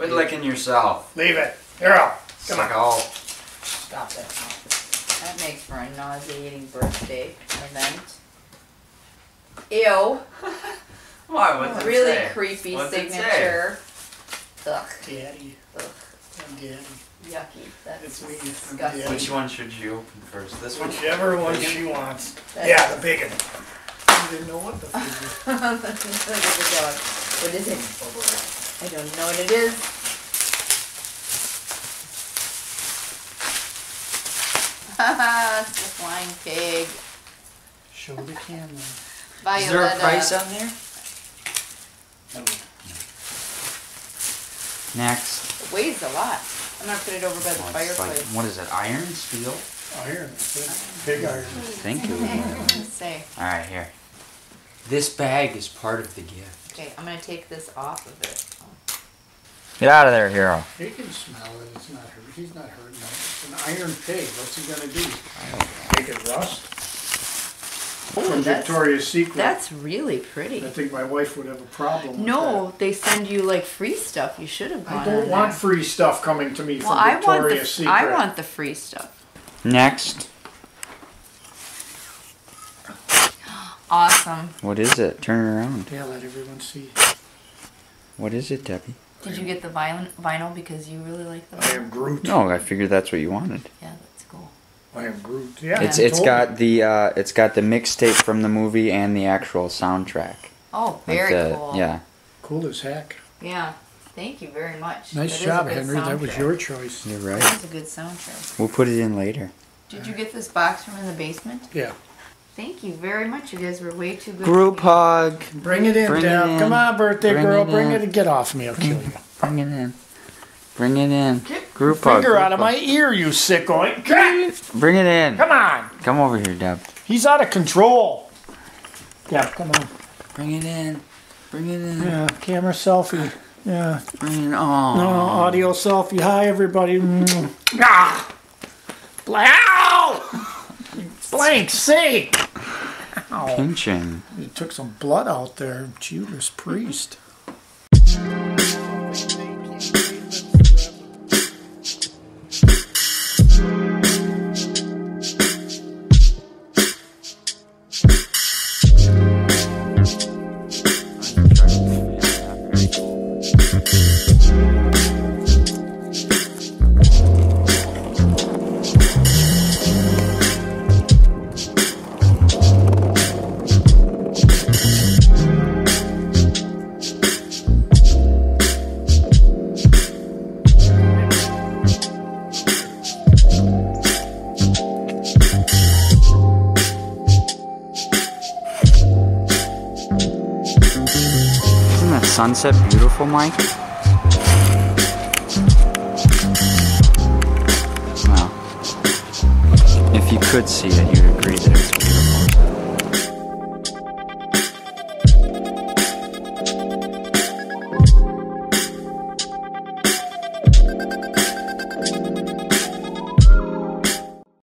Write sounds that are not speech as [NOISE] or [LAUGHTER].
Quit licking yourself. Leave it. Here, Come Suck on. all. Stop it. That makes for a nauseating birthday event. Ew. [LAUGHS] Why? What's it really say? creepy What's it say? signature. Ugh. Daddy. Ugh. I'm daddy. Yucky. That's It's me. Disgusting. daddy. Which one should you open first? This one? Whichever one she wants. That's- Yeah, the big one. I didn't know what the [LAUGHS] fuck. Look at the dog. What is it? Oh, I don't know what it is. Haha, [LAUGHS] it's the flying pig. Show the camera. Violetta. Is there a uh, price on there? Next. It weighs a lot. I'm gonna put it over by the Oh, it's like, fireplace. what is it? Iron? Steel? Iron. Big iron. Thank you. Let's say. Alright, here. This bag is part of the gift. Okay, I'm gonna take this off of it. Get out of there, hero. He can smell it. It's not hurt. He's not hurting. it. It's an iron pig. What's he gonna do? Make it rust? Oh, From that's, Victoria's Secret. that's really pretty. I think my wife would have a problem with No, they send you like free stuff. You should have that. gone. I don't want there. free stuff coming to me Well, from I want the Victoria's Secret. I want the free stuff. Next. Awesome. What is it? Turn it around. Yeah, let everyone see. What is it, Debbie? Did you get the vinyl vinyl because you really like the vinyl? I vinyl? am Groot. No, I figured that's what you wanted. Yeah, that's cool. I am Groot. Yeah. It's I it's told got the uh, it's got the mixtape from the movie and the actual soundtrack. Oh, Like very the- cool. Yeah. cool as heck. Yeah. Thank you very much. Nice That is a job, good Henry. That was your choice. You're right. That's a good soundtrack. We'll put it in later. Did you get this box from in the basement? Yeah. Thank you very much. You guys were way too good. Group to hug. Bring it in, Bring it Deb. in. Come on, birthday Bring girl. it Bring in. it. Get off me. I'll kill you. Bring it in. Bring it in. Get Group hug. Finger group out of hug. my ear, you sicko. Come Bring it in. Come on. Come over here, Deb. He's out of control. Yeah, come on. Bring it in. Bring it in. Yeah, camera selfie. Yeah. Bring it in. Oh. No, audio selfie. Hi, everybody. Mm. Ah! Ow! Blank sake! Ow. Pinching. You took some blood out there, Judas Priest. Sunset beautiful, Mike? Well, if you could see it, you'd agree it's